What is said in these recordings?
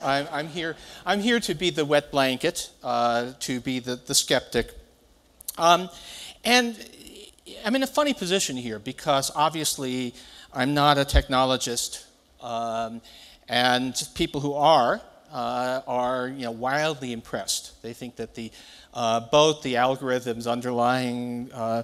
I'm, here, I'm here to be the wet blanket, uh, to be the, the skeptic. Um, and I'm in a funny position here because obviously I'm not a technologist, um, and people who are uh, are you know, wildly impressed. They think that the, uh, both the algorithms underlying uh,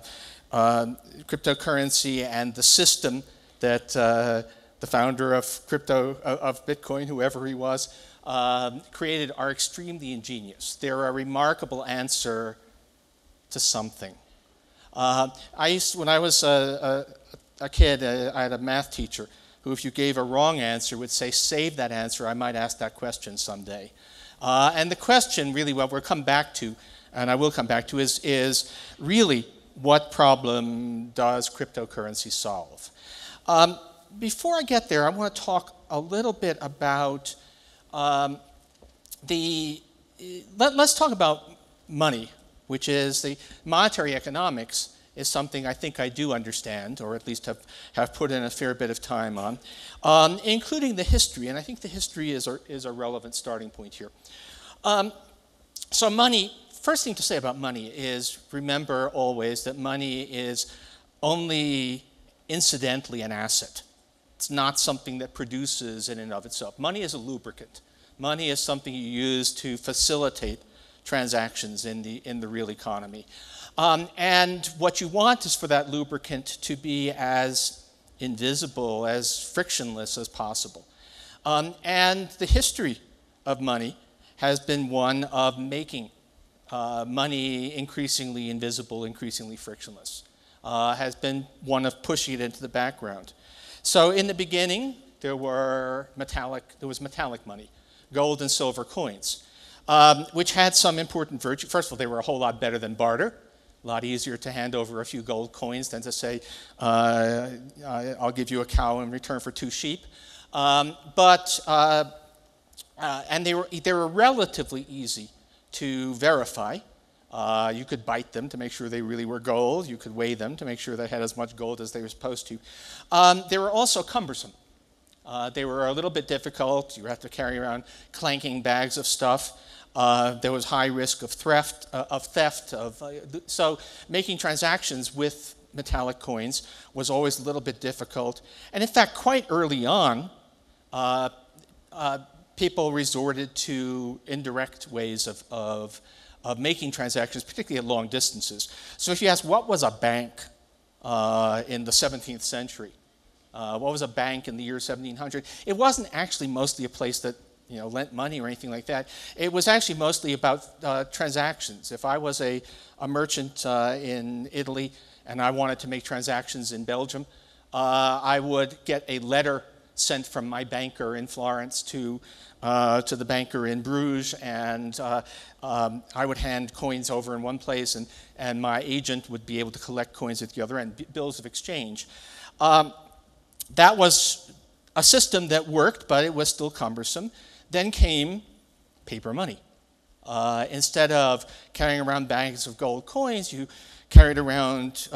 uh cryptocurrency and the system that uh, the founder of crypto of Bitcoin, whoever he was, um, created are extremely ingenious. They're a remarkable answer to something. Uh, I used, when I was a, a, a kid, uh, I had a math teacher who, if you gave a wrong answer, would say, "Save that answer. I might ask that question someday." Uh, and the question, really, what we'll come back to, and I will come back to, is, is really what problem does cryptocurrency solve? Um, before I get there, I want to talk a little bit about um, the. Let, us talk about money, which is the monetary economics is something I think I do understand, or at least have, have put in a fair bit of time on, um, including the history. And I think the history is a, is a relevant starting point here. Um, so, money, first thing to say about money is remember always that money is only incidentally an asset. It's not something that produces in and of itself. Money is a lubricant. Money is something you use to facilitate transactions in the, in the real economy. Um, and what you want is for that lubricant to be as invisible, as frictionless as possible. Um, and the history of money has been one of making uh, money increasingly invisible, increasingly frictionless, uh, has been one of pushing it into the background. So in the beginning, there were metallic, there was metallic money, gold and silver coins, um, which had some important virtue. First of all, they were a whole lot better than barter. A lot easier to hand over a few gold coins than to say, uh, I'll give you a cow in return for two sheep. Um, but, uh, uh, and they were, they were relatively easy to verify. Uh, you could bite them to make sure they really were gold. You could weigh them to make sure they had as much gold as they were supposed to. Um, they were also cumbersome. Uh, they were a little bit difficult. You had to carry around clanking bags of stuff. Uh, there was high risk of theft. Uh, of theft. Of uh, so making transactions with metallic coins was always a little bit difficult. And in fact, quite early on, uh, people resorted to indirect ways of, of of making transactions, particularly at long distances. So if you ask, what was a bank uh, in the 17th century? Uh, what was a bank in the year 1700? It wasn't actually mostly a place that you know, lent money or anything like that. It was actually mostly about uh, transactions. If I was a, a merchant uh, in Italy and I wanted to make transactions in Belgium, uh, I would get a letter sent from my banker in Florence to uh, to the banker in Bruges, and uh, um, I would hand coins over in one place, and, and my agent would be able to collect coins at the other end, bills of exchange. Um, that was a system that worked, but it was still cumbersome. Then came paper money. Uh, instead of carrying around bags of gold coins, you carried around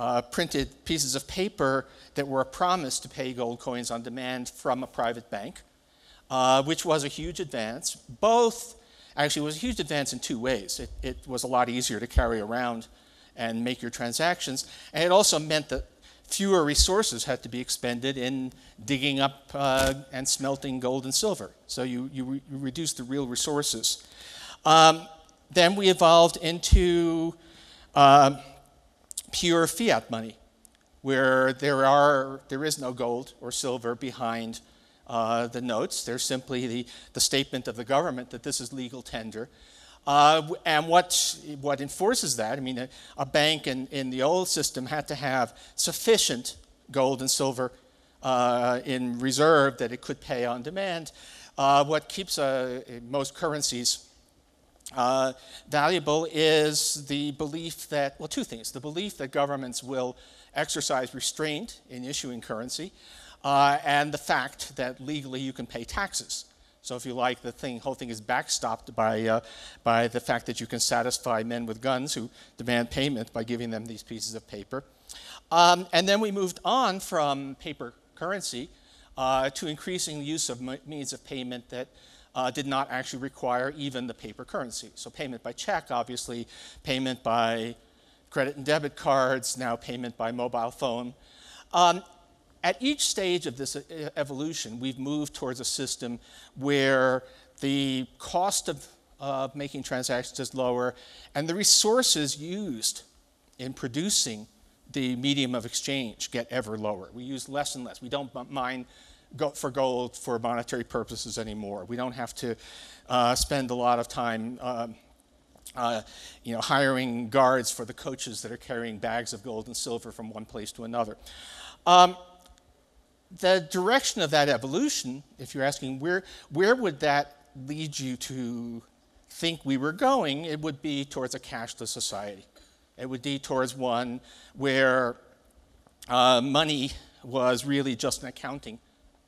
uh, printed pieces of paper that were a promise to pay gold coins on demand from a private bank uh, which was a huge advance. Both actually was a huge advance in two ways. It, it, was a lot easier to carry around and make your transactions, and it also meant that fewer resources had to be expended in digging up uh, and smelting gold and silver. So you, you, re- you reduce the real resources. Um, then we evolved into uh, pure fiat money, where there, are, there is no gold or silver behind uh, the notes. They're simply the, the statement of the government that this is legal tender. Uh, and what, what enforces that, I mean, a, a, bank in, in the old system had to have sufficient gold and silver uh, in reserve that it could pay on demand. Uh, what keeps uh, most currencies uh, valuable is the belief that, well, two things. The belief that governments will exercise restraint in issuing currency, uh, and the fact that legally you can pay taxes. So if you like, the thing, whole thing is backstopped by, uh, by the fact that you can satisfy men with guns who demand payment by giving them these pieces of paper. Um, and then we moved on from paper currency uh, to increasing the use of means of payment that uh, did not actually require even the paper currency. So payment by check, obviously, payment by credit and debit cards, now payment by mobile phone. Um, at each stage of this uh, evolution, we've moved towards a system where the cost of uh, making transactions is lower and the resources used in producing the medium of exchange get ever lower. We use less and less. We don't mine for gold for monetary purposes anymore. We don't have to uh, spend a lot of time um, uh, you know, hiring guards for the coaches that are carrying bags of gold and silver from one place to another. Um, the direction of that evolution, if you're asking where, where would that lead you to think we were going, it would be towards a cashless society. It would be towards one where uh, money was really just an accounting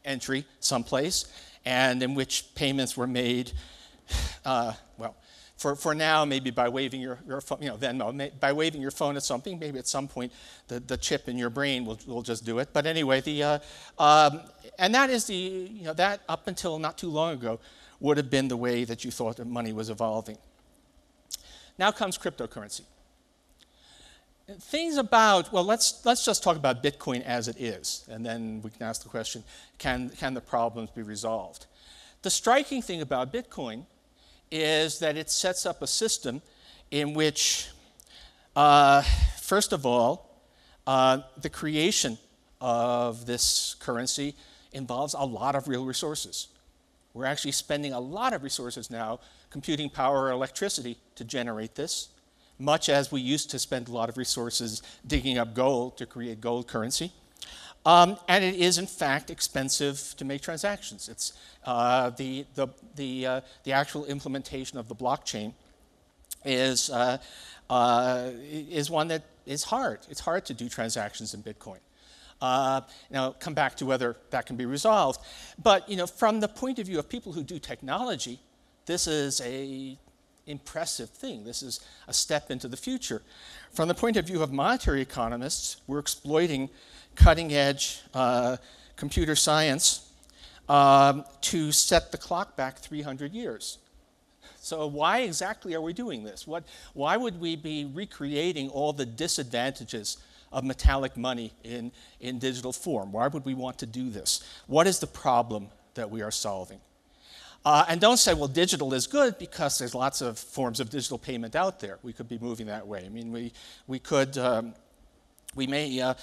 entry someplace, and in which payments were made, uh, well, for, for now, maybe by waving your, your phone, you know, Venmo, by waving your phone at something, maybe at some point the, the chip in your brain will, will just do it. But anyway, the, uh, um, and that is the, you know, that up until not too long ago would have been the way that you thought that money was evolving. Now comes cryptocurrency. Things about, well, let's, let's just talk about Bitcoin as it is, and then we can ask the question can, can the problems be resolved? The striking thing about Bitcoin is that it sets up a system in which, uh, first of all, uh, the creation of this currency involves a lot of real resources. We're actually spending a lot of resources now, computing power or electricity, to generate this, much as we used to spend a lot of resources digging up gold to create gold currency. Um, and it is, in fact, expensive to make transactions. It's uh, the, the, the, uh, the actual implementation of the blockchain is, uh, uh is one that is hard. It's hard to do transactions in Bitcoin. Uh, now, come back to whether that can be resolved. But you know, from the point of view of people who do technology, this is a impressive thing. This is a step into the future. From the point of view of monetary economists, we're exploiting cutting edge uh, computer science um, to set the clock back 300 years. So, why exactly are we doing this? What, why would we be recreating all the disadvantages of metallic money in, in digital form? Why would we want to do this? What is the problem that we are solving? Uh, and don't say, well, digital is good because there's lots of forms of digital payment out there. We could be moving that way. I mean, we, we could, um, we may uh,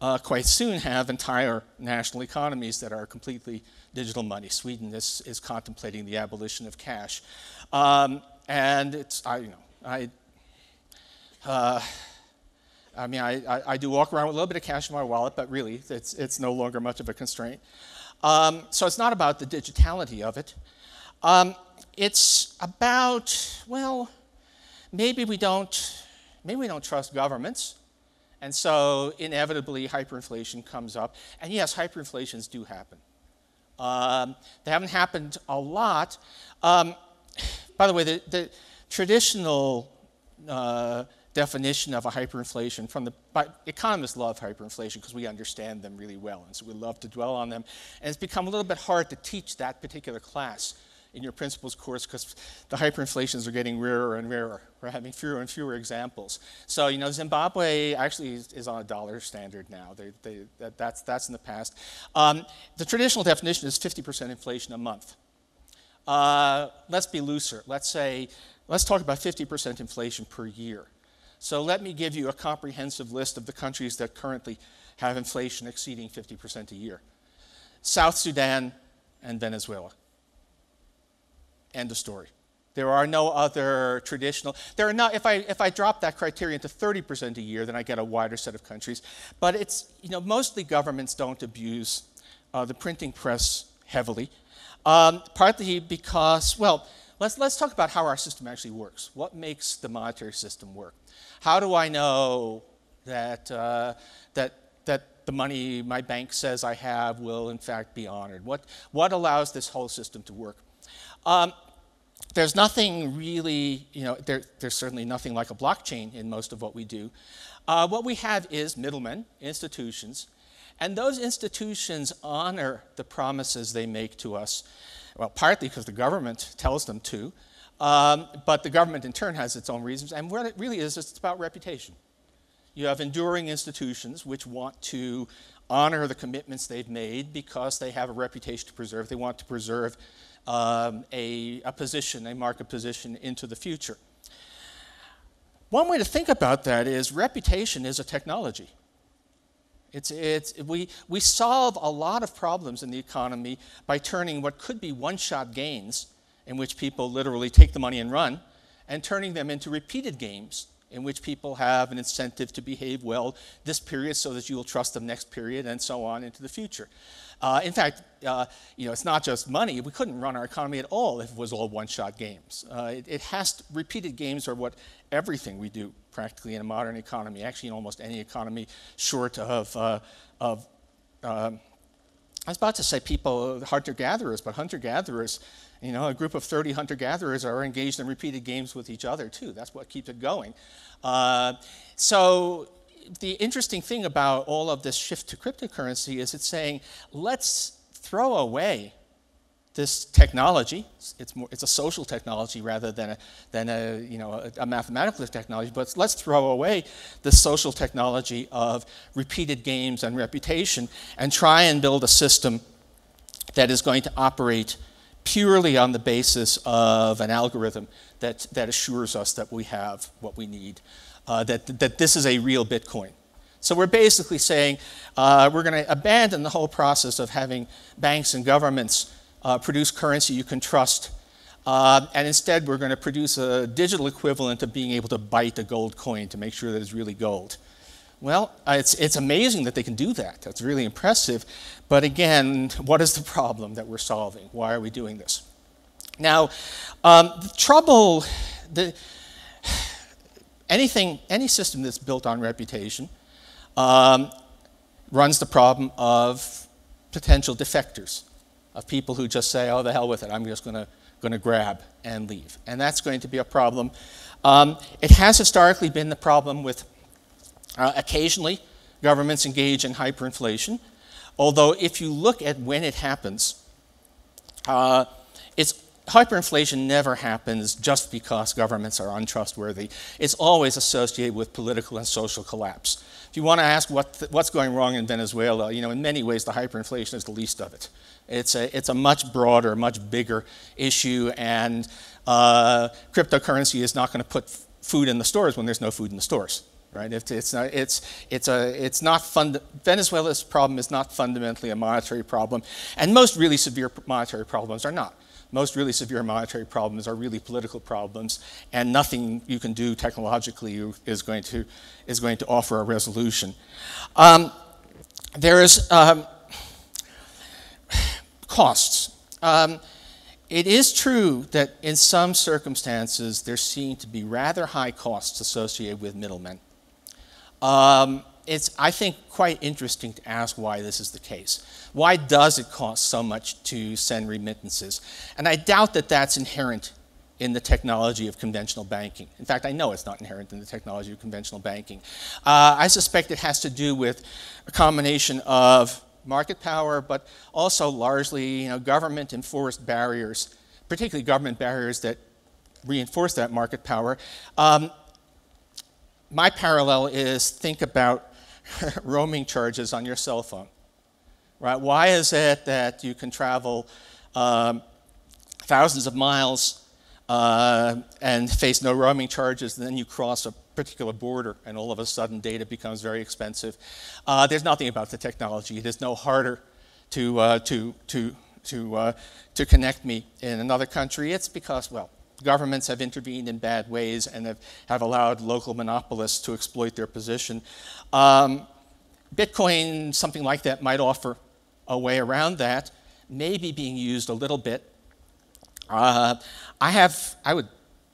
uh, quite soon have entire national economies that are completely digital money. Sweden is, is contemplating the abolition of cash. Um, and it's, I, you know, I, uh, I mean, I, I, I, do walk around with a little bit of cash in my wallet, but really, it's, it's no longer much of a constraint. Um, so it's not about the digitality of it. Um, it's about, well, maybe we don't, maybe we don't trust governments. And so inevitably hyperinflation comes up. And yes, hyperinflations do happen. Um, they haven't happened a lot. Um, by the way, the, the traditional uh, definition of a hyperinflation from the economists love hyperinflation because we understand them really well, and so we love to dwell on them. And it's become a little bit hard to teach that particular class in your principles course because the hyperinflations are getting rarer and rarer. We're having fewer and fewer examples. So, you know, Zimbabwe actually is, on a dollar standard now. They, they, that, that's, that's in the past. Um, the traditional definition is 50% inflation a month. Uh, let's be looser. Let's say, let's talk about 50% inflation per year. So let me give you a comprehensive list of the countries that currently have inflation exceeding 50% a year. South Sudan and Venezuela. End of story. There are no other traditional. There are not. If I if I drop that criterion to 30% a year, then I get a wider set of countries. But it's you know mostly governments don't abuse uh, the printing press heavily, um, partly because well let's let's talk about how our system actually works. What makes the monetary system work? How do I know that uh, that that the money my bank says I have will in fact be honored? What what allows this whole system to work? Um, there's nothing really, you know, there, there's certainly nothing like a blockchain in most of what we do. Uh, what we have is middlemen, institutions, And those institutions honor the promises they make to us, well, partly because the government tells them to, um, but the government in turn has its own reasons. And what it really is, it's about reputation. You have enduring institutions which want to honor the commitments they've made because they have a reputation to preserve. They want to preserve um, a, a position, a market position into the future. One way to think about that is reputation is a technology. It's, it's, we, we solve a lot of problems in the economy by turning what could be one shot games, in which people literally take the money and run, and turning them into repeated games in which people have an incentive to behave well this period so that you will trust them next period and so on into the future. Uh, in fact, uh, you know, it's not just money. We couldn't run our economy at all if it was all one-shot games. Uh, it, it, has to, repeated games are what everything we do practically in a modern economy, actually in almost any economy, short of, uh, of um, I was about to say people, hunter-gatherers, but hunter-gatherers, you know, a group of 30 hunter-gatherers are engaged in repeated games with each other too. That's what keeps it going. Uh, so the interesting thing about all of this shift to cryptocurrency is it's saying, let's throw away this technology. It's, more, it's a social technology rather than a, than a, you know, a, a, mathematical technology, but let's throw away the social technology of repeated games and reputation and try and build a system that is going to operate purely on the basis of an algorithm that, that assures us that we have what we need uh, that, that this is a real Bitcoin. So we're basically saying uh, we're going to abandon the whole process of having banks and governments uh, produce currency you can trust. Uh, and instead, we're going to produce a digital equivalent of being able to bite a gold coin to make sure that it's really gold. Well, it's, it's amazing that they can do that. That's really impressive. But again, what is the problem that we're solving? Why are we doing this? Now, um, the trouble, the, anything, any system that's built on reputation um, runs the problem of potential defectors, of people who just say, oh, the hell with it, I'm just going to grab and leave. And that's going to be a problem. Um, it has historically been the problem with uh, occasionally governments engage in hyperinflation, although if you look at when it happens, uh, it's hyperinflation never happens just because governments are untrustworthy. It's always associated with political and social collapse. If you want to ask what what's going wrong in Venezuela, you know, in many ways the hyperinflation is the least of it. It's a, it's a much broader, much bigger issue, and uh, cryptocurrency is not going to put food in the stores when there's no food in the stores. Right? It's, it's, not, it's, it's, a, it's not fund, Venezuela's problem is not fundamentally a monetary problem, and most really severe monetary problems are not most really severe monetary problems are really political problems, and nothing you can do technologically is going to, is going to offer a resolution. Um, there is um, costs. Um, it is true that in some circumstances there seem to be rather high costs associated with middlemen. Um, it's, I think, quite interesting to ask why this is the case. Why does it cost so much to send remittances? And I doubt that that's inherent in the technology of conventional banking. In fact, I know it's not inherent in the technology of conventional banking. Uh, I suspect it has to do with a combination of market power, but also largely you know, government enforced barriers, particularly government barriers that reinforce that market power. Um, my parallel is think about roaming charges on your cell phone. Right? Why is it that you can travel um, thousands of miles uh, and face no roaming charges, and then you cross a particular border, and all of a sudden data becomes very expensive? Uh, there's nothing about the technology. It is no harder to, uh, to, to, to, uh, to connect me in another country. It's because, well, governments have intervened in bad ways and have, have allowed local monopolists to exploit their position. Um, Bitcoin, something like that, might offer a way around that, maybe being used a little bit. Uh, I have, I would,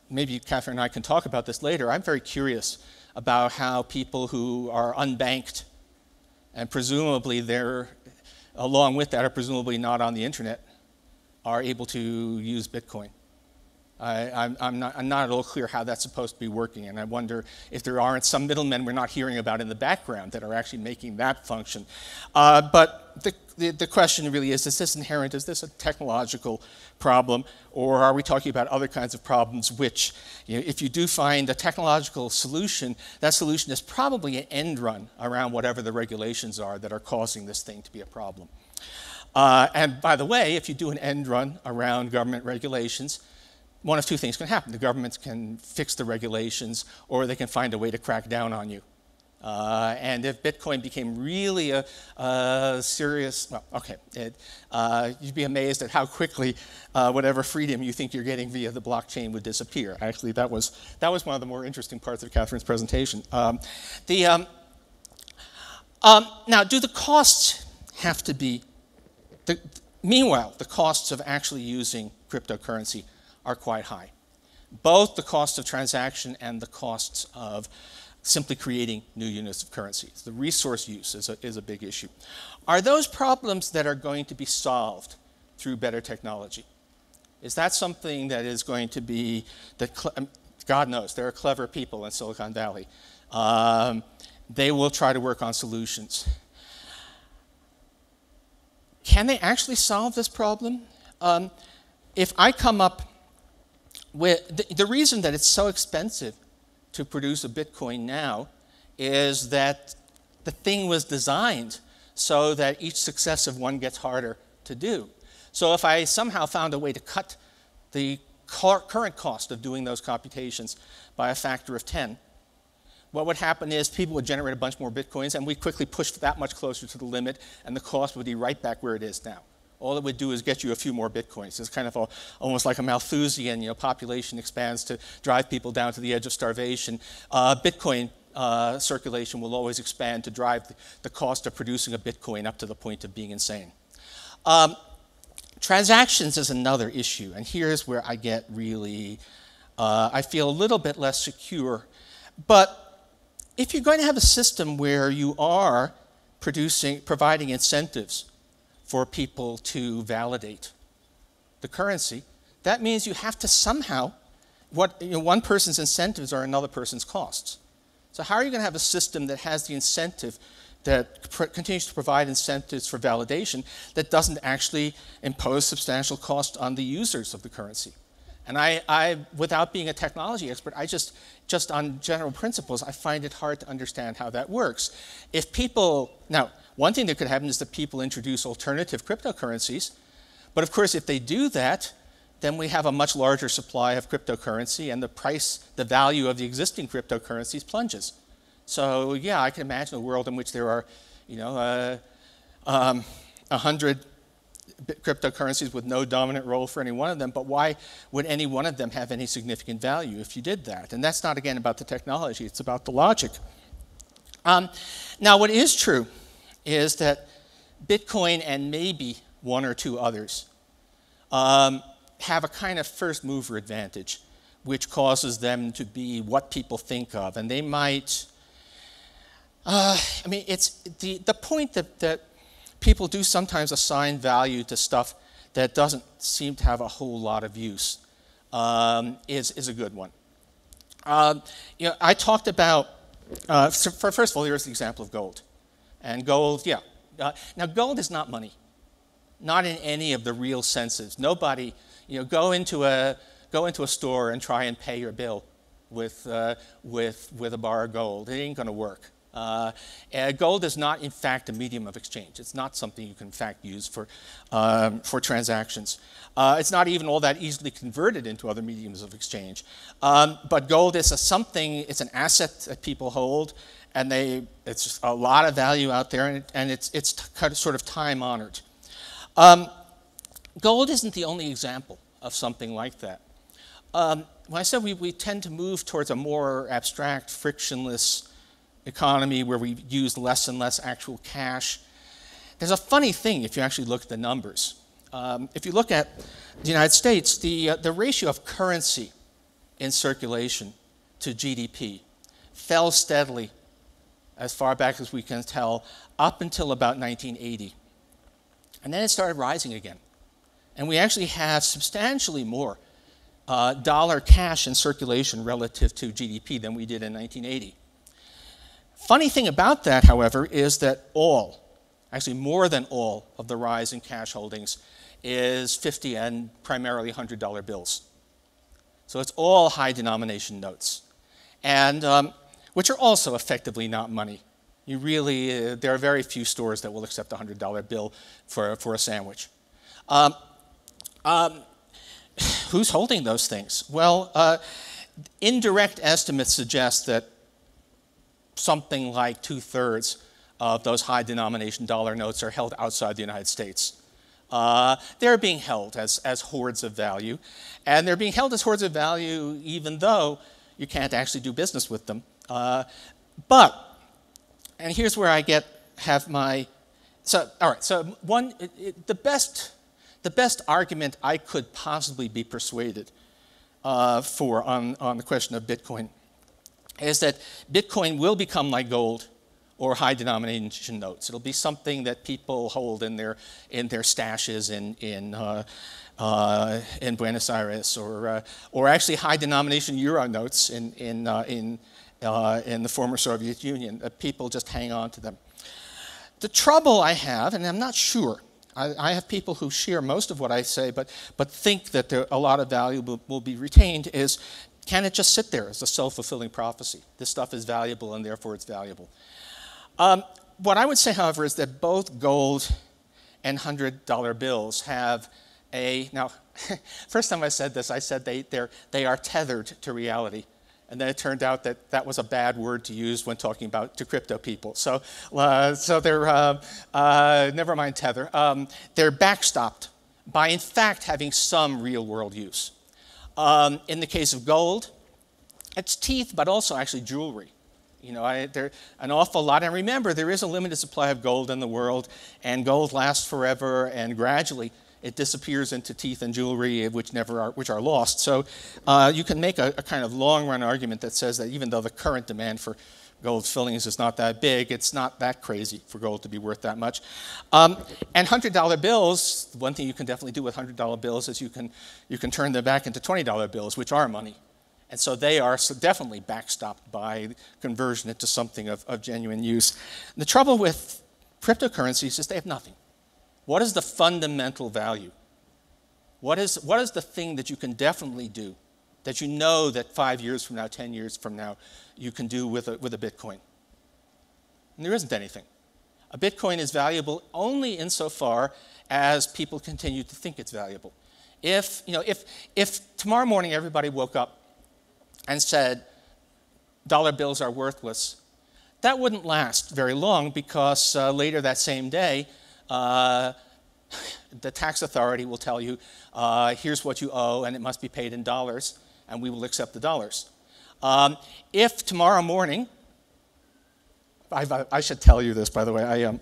maybe Catherine and I can talk about this later. I'm very curious about how people who are unbanked and presumably they're, along with that, are presumably not on the internet, are able to use Bitcoin. I, am not, I'm not at all clear how that's supposed to be working, and I wonder if there aren't some middlemen we're not hearing about in the background that are actually making that function. Uh, but the, the, the, question really is, is this inherent? Is this a technological problem? Or are we talking about other kinds of problems which, you know, if you do find a technological solution, that solution is probably an end run around whatever the regulations are that are causing this thing to be a problem. Uh, and by the way, if you do an end run around government regulations, one of two things can happen. The governments can fix the regulations, or they can find a way to crack down on you. Uh, and if Bitcoin became really a, a serious, well, okay, it, uh, you'd be amazed at how quickly uh, whatever freedom you think you're getting via the blockchain would disappear. Actually, that was, that was one of the more interesting parts of Catherine's presentation. Um, the, um, um, now, do the costs have to be, the, meanwhile, the costs of actually using cryptocurrency are quite high. Both the cost of transaction and the costs of simply creating new units of currency. The resource use is a, is a big issue. Are those problems that are going to be solved through better technology? Is that something that is going to be, that um, God knows, there are clever people in Silicon Valley. Um, they will try to work on solutions. Can they actually solve this problem? Um, if I come up the, the reason that it's so expensive to produce a Bitcoin now is that the thing was designed so that each successive one gets harder to do. So if I somehow found a way to cut the current cost of doing those computations by a factor of 10, what would happen is people would generate a bunch more bitcoins and we quickly push that much closer to the limit and the cost would be right back where it is now all it would do is get you a few more bitcoins. It's kind of a, almost like a Malthusian, you know, population expands to drive people down to the edge of starvation. Uh, Bitcoin uh, circulation will always expand to drive the, cost of producing a Bitcoin up to the point of being insane. Um, transactions is another issue, and here's where I get really, uh, I feel a little bit less secure. But if you're going to have a system where you are producing, providing incentives for people to validate the currency, that means you have to somehow, what, you know, one person's incentives are another person's costs. So how are you going to have a system that has the incentive that continues to provide incentives for validation that doesn't actually impose substantial cost on the users of the currency? And I, I, without being a technology expert, I just, just on general principles, I find it hard to understand how that works. If people, now, one thing that could happen is that people introduce alternative cryptocurrencies. But of course, if they do that, then we have a much larger supply of cryptocurrency and the price, the value of the existing cryptocurrencies plunges. So yeah, I can imagine a world in which there are, you know, uh, um, 100 cryptocurrencies with no dominant role for any one of them, but why would any one of them have any significant value if you did that? And that's not, again, about the technology, it's about the logic. Um, now, what is true is that Bitcoin and maybe one or two others um, have a kind of first mover advantage, which causes them to be what people think of. And they might, uh, I mean, it's the, the point that, that people do sometimes assign value to stuff that doesn't seem to have a whole lot of use um, is, is a good one. Um, you know, I talked about, uh, so first of all, here's the example of gold. And gold, yeah. Uh, now, gold is not money, not in any of the real senses. Nobody, you know, go into a, go into a store and try and pay your bill with, uh, with, with a bar of gold. It ain't going to work. Uh, gold is not, in fact, a medium of exchange. It's not something you can, in fact, use for, um, for transactions. Uh, it's not even all that easily converted into other mediums of exchange. Um, but gold is a something, it's an asset that people hold, and they, it's a lot of value out there, and, and it's, it's kind of sort of time honored. Um, gold isn't the only example of something like that. Um, when I said we, we tend to move towards a more abstract, frictionless economy where we use less and less actual cash, there's a funny thing if you actually look at the numbers. Um, if you look at the United States, the, uh, the ratio of currency in circulation to GDP fell steadily as far back as we can tell, up until about 1980. And then it started rising again. And we actually have substantially more uh, dollar cash in circulation relative to GDP than we did in 1980. Funny thing about that, however, is that all, actually more than all, of the rise in cash holdings is 50 and primarily $100 bills. So it's all high denomination notes, and um, which are also effectively not money. You really, uh, there are very few stores that will accept a $100 bill for, for a sandwich. Um, um, who's holding those things? Well, uh, indirect estimates suggest that something like two thirds of those high denomination dollar notes are held outside the United States. Uh, they're being held as, as hoards of value, and they're being held as hoards of value even though you can't actually do business with them. Uh, but, and here's where I get have my so all right. So one, it, it, the best the best argument I could possibly be persuaded uh, for on, on the question of Bitcoin is that Bitcoin will become like gold or high denomination notes. It'll be something that people hold in their, in their stashes in, in, uh, uh, in Buenos Aires, or, uh, or actually high denomination euro notes in, in, uh, in, uh, in the former Soviet Union. people just hang on to them. The trouble I have, and I'm not sure, I, I, have people who share most of what I say, but, but think that there, a lot of value will, will be retained, is can it just sit there as a self fulfilling prophecy? This stuff is valuable and therefore it's valuable. Um, what I would say, however, is that both gold and $100 bills have a, now, first time I said this, I said they, they're, they are tethered to reality. And then it turned out that that was a bad word to use when talking about to crypto people. So, uh, so they're, uh, uh, never mind tether, um, they're backstopped by, in fact, having some real world use. Um, in the case of gold, it's teeth, but also actually jewelry. You know, I, there an awful lot. And remember, there is a limited supply of gold in the world, and gold lasts forever, and gradually it disappears into teeth and jewelry, which never are, which are lost. So uh, you can make a, a kind of long-run argument that says that even though the current demand for gold fillings is not that big, it's not that crazy for gold to be worth that much. Um, and $100 bills, one thing you can definitely do with $100 bills is you can, you can turn them back into $20 bills, which are money. And so they are so definitely backstopped by conversion into something of, of genuine use. And the trouble with cryptocurrencies is they have nothing. What is the fundamental value? What is, what is the thing that you can definitely do that you know that five years from now, 10 years from now, you can do with a, with a Bitcoin? And there isn't anything. A Bitcoin is valuable only insofar as people continue to think it's valuable. If, you know, if, if tomorrow morning everybody woke up and said, dollar bills are worthless, that wouldn't last very long because uh, later that same day, uh, the tax authority will tell you, uh, here's what you owe, and it must be paid in dollars, and we will accept the dollars. Um, if tomorrow morning, I, I, should tell you this, by the way, I, um,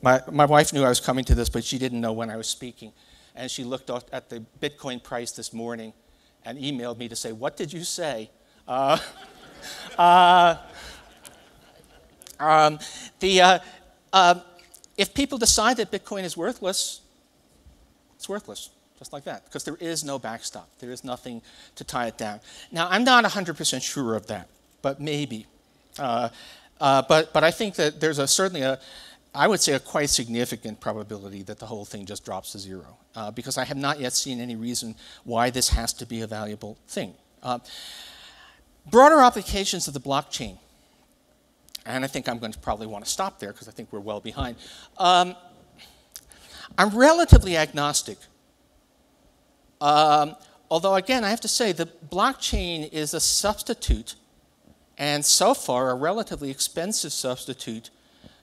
my, my wife knew I was coming to this, but she didn't know when I was speaking. And she looked at the Bitcoin price this morning and emailed me to say, What did you say? Uh, uh, um, the, uh, uh if people decide that Bitcoin is worthless, it's worthless, just like that, because there is no backstop. There is nothing to tie it down. Now, I'm not 100% sure of that, but maybe. Uh, uh, but, but I think that there's a, certainly a, I would say a quite significant probability that the whole thing just drops to zero, uh, because I have not yet seen any reason why this has to be a valuable thing. Uh, broader applications of the blockchain and I think I'm going to probably want to stop there because I think we're well behind. Um, I'm relatively agnostic. Um, although, again, I have to say the blockchain is a substitute, and so far a relatively expensive substitute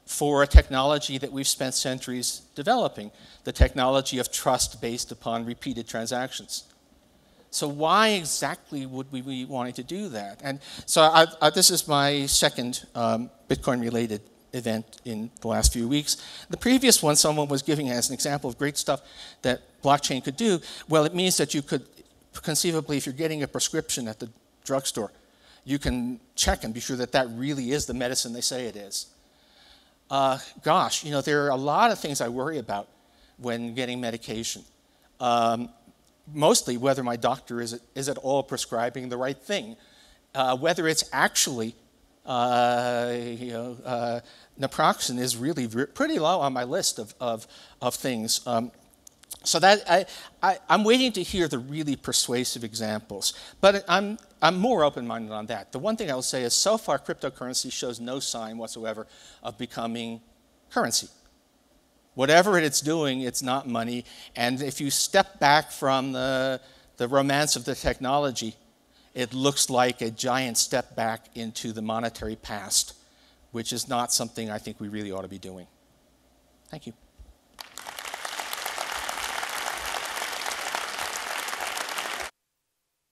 for a technology that we've spent centuries developing the technology of trust based upon repeated transactions. So why exactly would we be wanting to do that? And so I, I, this is my second um, Bitcoin-related event in the last few weeks. The previous one, someone was giving as an example of great stuff that blockchain could do. Well, it means that you could conceivably, if you're getting a prescription at the drugstore, you can check and be sure that that really is the medicine they say it is. Uh, gosh, you know, there are a lot of things I worry about when getting medication. Um, mostly whether my doctor is, is at all prescribing the right thing, uh, whether it's actually, uh, you know, uh, naproxen is really pretty low on my list of, of, of things. Um, so that I, I, am waiting to hear the really persuasive examples, but I'm, I'm more open-minded on that. The one thing I will say is so far cryptocurrency shows no sign whatsoever of becoming currency. Whatever it's doing, it's not money. And if you step back from the, the romance of the technology, it looks like a giant step back into the monetary past, which is not something I think we really ought to be doing. Thank you.